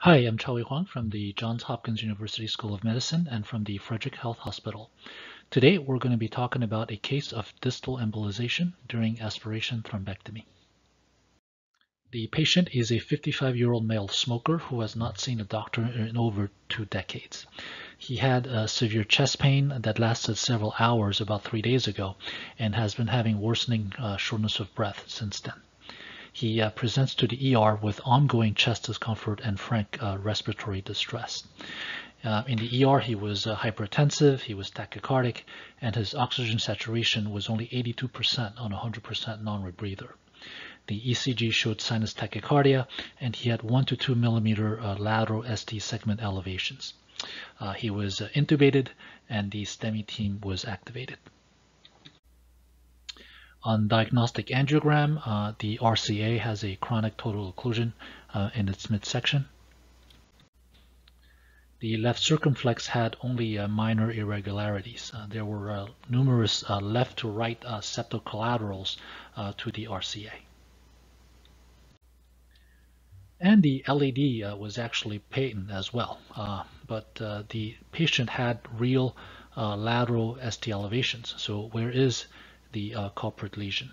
Hi, I'm Chao-Wei Hwang from the Johns Hopkins University School of Medicine and from the Frederick Health Hospital. Today, we're going to be talking about a case of distal embolization during aspiration thrombectomy. The patient is a 55-year-old male smoker who has not seen a doctor in over two decades. He had a severe chest pain that lasted several hours about three days ago and has been having worsening uh, shortness of breath since then. He uh, presents to the ER with ongoing chest discomfort and frank uh, respiratory distress. Uh, in the ER, he was uh, hypertensive, he was tachycardic, and his oxygen saturation was only 82% on 100% non-rebreather. The ECG showed sinus tachycardia, and he had 1 to 2 millimeter uh, lateral ST segment elevations. Uh, he was intubated, and the STEMI team was activated. On diagnostic angiogram, uh, the RCA has a chronic total occlusion uh, in its midsection. The left circumflex had only uh, minor irregularities. Uh, there were uh, numerous uh, left to right septal collaterals to the RCA. And the LAD was actually patent as well, but the patient had real lateral ST elevations. So where is the uh, culprit lesion.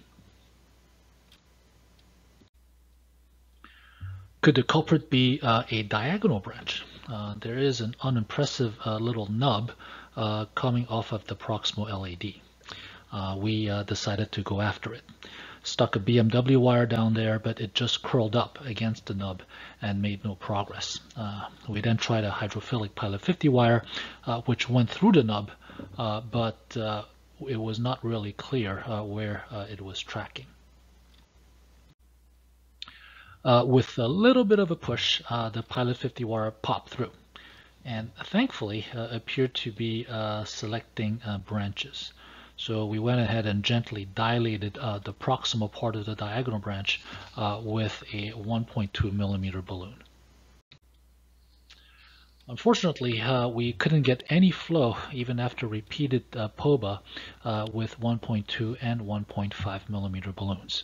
Could the culprit be uh, a diagonal branch? Uh, there is an unimpressive uh, little nub uh, coming off of the proximal LAD. Uh, we decided to go after it. Stuck a BMW wire down there, but it just curled up against the nub and made no progress. we then tried a hydrophilic pilot 50 wire, which went through the nub, but it was not really clear uh, where uh, it was tracking. Uh, with a little bit of a push, the Pilot 50 wire popped through and thankfully appeared to be selecting branches. So we went ahead and gently dilated uh, the proximal part of the diagonal branch uh, with a 1.2 millimeter balloon. Unfortunately, uh, we couldn't get any flow even after repeated uh, POBA uh, with 1.2 and 1.5 millimeter balloons.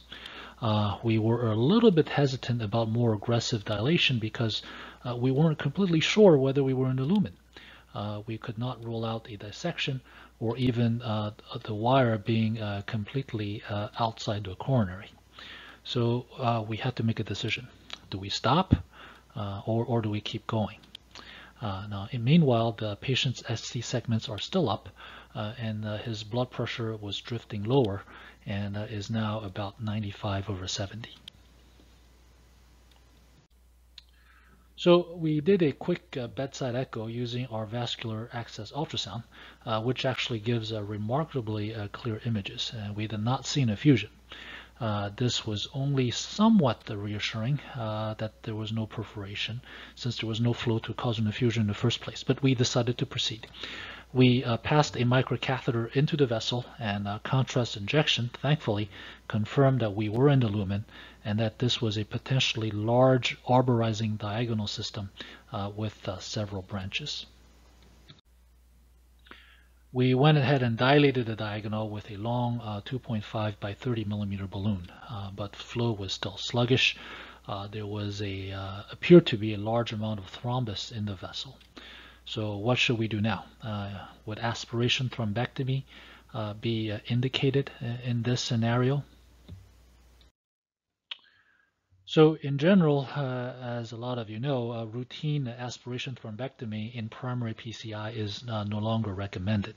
Uh, we were a little bit hesitant about more aggressive dilation because uh, we weren't completely sure whether we were in the lumen. Uh, we could not rule out a dissection or even the wire being completely outside the coronary. So we had to make a decision. Do we stop or, or do we keep going? Uh, now, meanwhile, the patient's ST segments are still up, uh, and uh, his blood pressure was drifting lower and uh, is now about 95 over 70. So we did a quick uh, bedside echo using our vascular access ultrasound, uh, which actually gives remarkably clear images. We did not see an effusion. Uh, this was only somewhat reassuring uh, that there was no perforation since there was no flow to cause an effusion in the first place, but we decided to proceed. We uh, passed a microcatheter into the vessel and uh, contrast injection, thankfully, confirmed that we were in the lumen and that this was a potentially large arborizing diagonal system uh, with several branches. We went ahead and dilated the diagonal with a long uh, 2.5 by 30 millimeter balloon, uh, but flow was still sluggish. Uh, there was a uh, appeared to be a large amount of thrombus in the vessel. So what should we do now? Uh, would aspiration thrombectomy uh, be indicated in this scenario? So in general, uh, as a lot of you know, routine aspiration thrombectomy in primary PCI is uh, no longer recommended.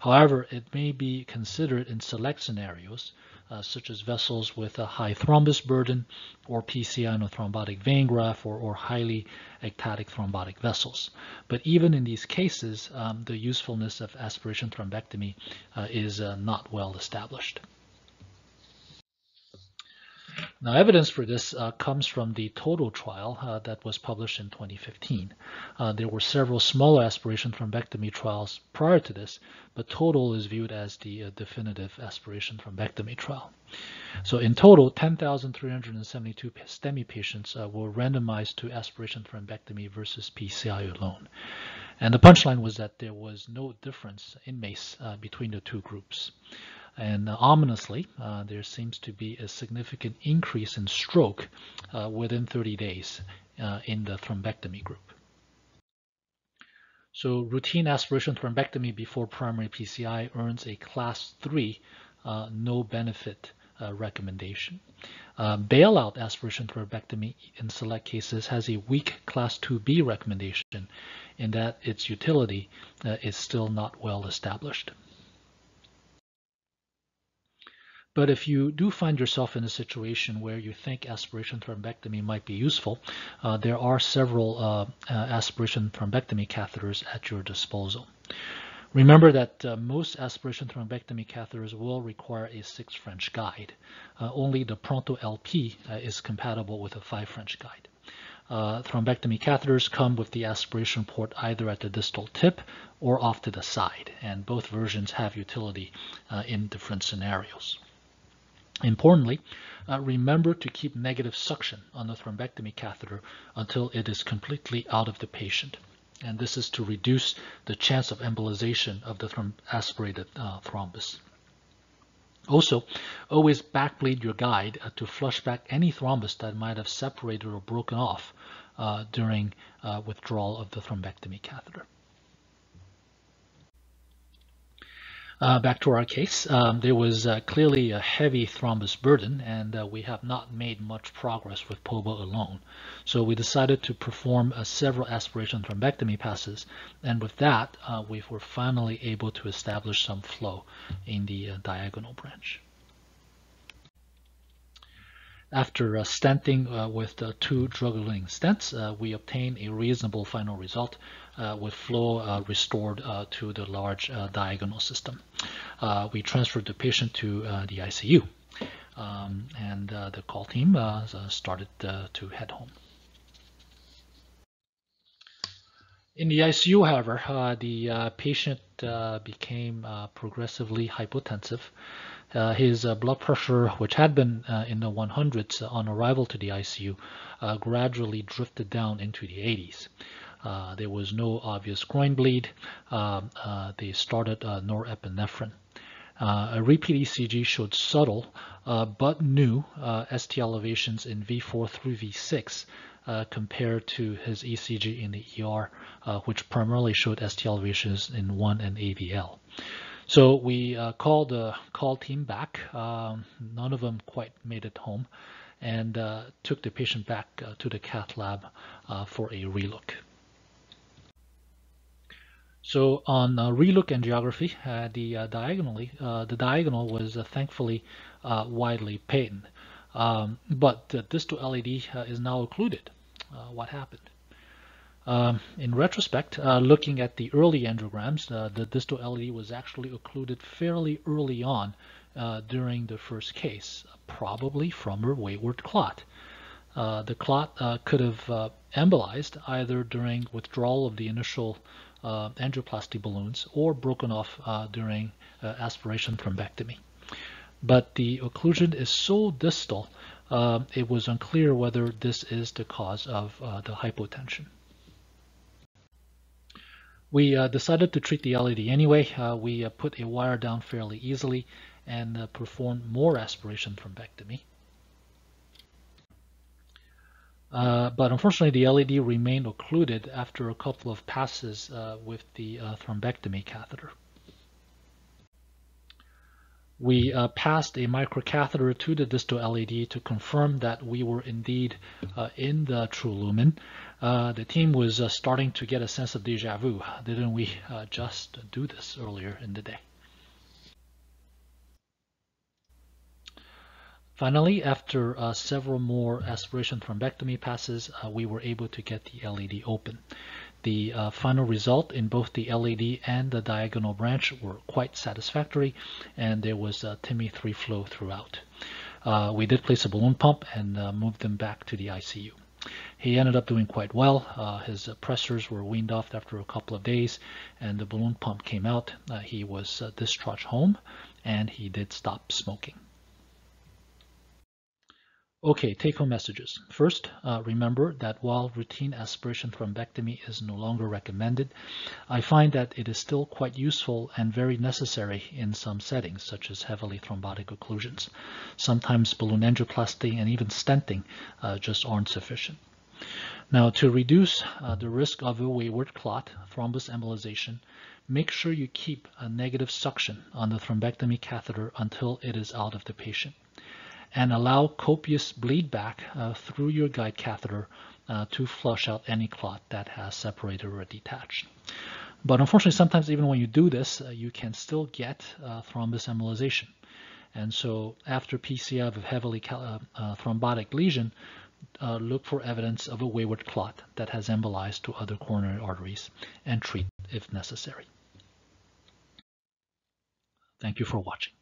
However, it may be considered in select scenarios, uh, such as vessels with a high thrombus burden or PCI in a thrombotic vein graft or, or highly ectatic thrombotic vessels. But even in these cases, um, the usefulness of aspiration thrombectomy uh, is uh, not well established. Now, evidence for this uh, comes from the TOTAL trial uh, that was published in 2015. Uh, there were several smaller aspiration thrombectomy trials prior to this, but TOTAL is viewed as the uh, definitive aspiration thrombectomy trial. So in total, 10,372 STEMI patients uh, were randomized to aspiration thrombectomy versus PCI alone. And the punchline was that there was no difference in MACE uh, between the two groups. And uh, ominously, uh, there seems to be a significant increase in stroke uh, within 30 days uh, in the thrombectomy group. So routine aspiration thrombectomy before primary PCI earns a class 3 uh, no benefit uh, recommendation. Uh, bailout aspiration thrombectomy in select cases has a weak class 2B recommendation in that its utility uh, is still not well established. But if you do find yourself in a situation where you think aspiration thrombectomy might be useful, uh, there are several uh, uh, aspiration thrombectomy catheters at your disposal. Remember that uh, most aspiration thrombectomy catheters will require a 6 French guide. Uh, only the Pronto LP uh, is compatible with a 5 French guide. Uh, thrombectomy catheters come with the aspiration port either at the distal tip or off to the side, and both versions have utility uh, in different scenarios. Importantly, uh, remember to keep negative suction on the thrombectomy catheter until it is completely out of the patient and this is to reduce the chance of embolization of the throm aspirated uh, thrombus. Also, always backbleed your guide uh, to flush back any thrombus that might have separated or broken off uh, during uh, withdrawal of the thrombectomy catheter. Uh, back to our case, um, there was uh, clearly a heavy thrombus burden, and uh, we have not made much progress with POBA alone. So we decided to perform uh, several aspiration thrombectomy passes, and with that, uh, we were finally able to establish some flow in the uh, diagonal branch. After uh, stenting uh, with uh, two drug-eluting stents, we obtained a reasonable final result with flow restored to the large diagonal system. we transferred the patient to the ICU, um, and the call team started to head home. In the ICU, however, uh, the uh, patient uh, became progressively hypotensive. Uh, his uh, blood pressure, which had been uh, in the 100s on arrival to the ICU, gradually drifted down into the 80s. Uh, there was no obvious groin bleed. Um, uh, they started uh, norepinephrine. a repeat ECG showed subtle but new ST elevations in V4 through V6 compared to his ECG in the ER, which primarily showed ST elevations in 1 and AVL. So we uh, called the call team back. Um, none of them quite made it home and uh, took the patient back uh, to the cath lab uh, for a relook. So on uh, relook angiography, uh, the diagonally, the diagonal was thankfully widely patent, um, but the distal LAD is now occluded. what happened? Um, in retrospect, uh, looking at the early angiograms, uh, the distal LAD was actually occluded fairly early on uh, during the first case, probably from a wayward clot. Uh, the clot uh, could have uh, embolized either during withdrawal of the initial angioplasty balloons or broken off during aspiration thrombectomy. But the occlusion is so distal, it was unclear whether this is the cause of the hypotension. We uh, decided to treat the LAD anyway. Uh, we uh, put a wire down fairly easily and uh, performed more aspiration thrombectomy. Uh, but unfortunately, the LAD remained occluded after a couple of passes uh, with the thrombectomy catheter. We passed a microcatheter to the distal LAD to confirm that we were indeed in the true lumen uh, the team was uh, starting to get a sense of deja vu. Didn't we uh, just do this earlier in the day? Finally, after uh, several more aspiration thrombectomy passes, uh, we were able to get the LAD open. The uh, final result in both the LAD and the diagonal branch were quite satisfactory, and there was a TIMI 3 flow throughout. we did place a balloon pump and moved them back to the ICU. He ended up doing quite well. Uh, his uh, pressors were weaned off after a couple of days, and the balloon pump came out. Uh, he was uh, discharged home, and he did stop smoking. Okay, take-home messages. First, uh, remember that while routine aspiration thrombectomy is no longer recommended, I find that it is still quite useful and very necessary in some settings, such as heavily thrombotic occlusions. Sometimes balloon angioplasty and even stenting uh, just aren't sufficient. Now, to reduce uh, the risk of a wayward clot, thrombus embolization, make sure you keep a negative suction on the thrombectomy catheter until it is out of the patient and allow copious bleed back uh, through your guide catheter uh, to flush out any clot that has separated or detached. But unfortunately, sometimes even when you do this, uh, you can still get uh, thrombus embolization. And so after PCI of a heavily uh, uh, thrombotic lesion, Uh, look for evidence of a wayward clot that has embolized to other coronary arteries and treat if necessary. Thank you for watching.